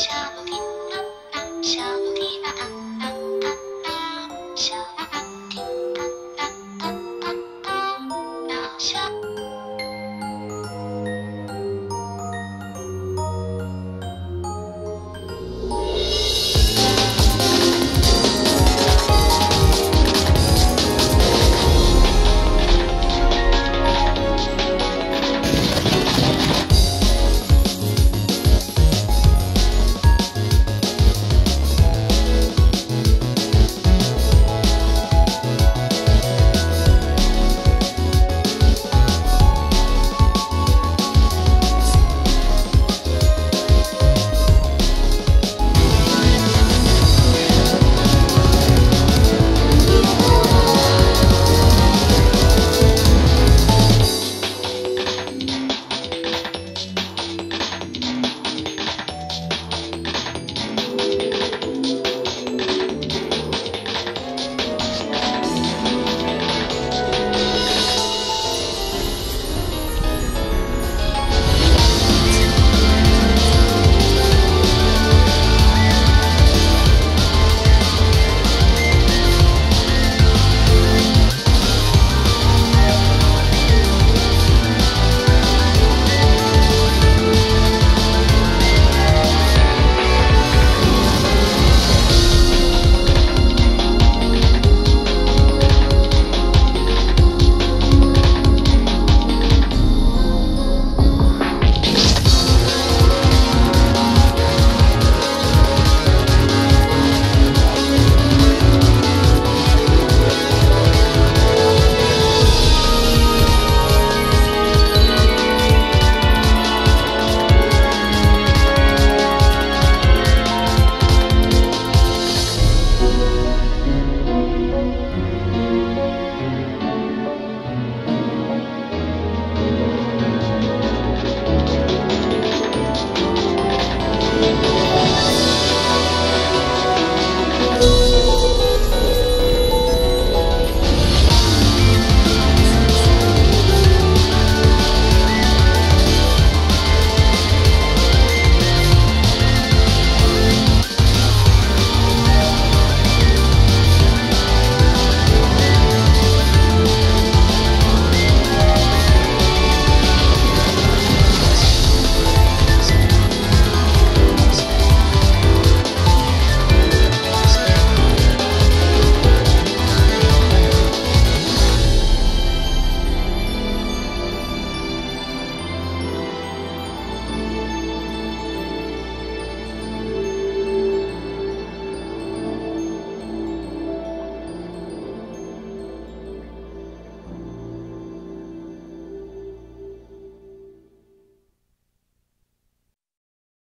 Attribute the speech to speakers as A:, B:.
A: 小路滴答答小路滴答答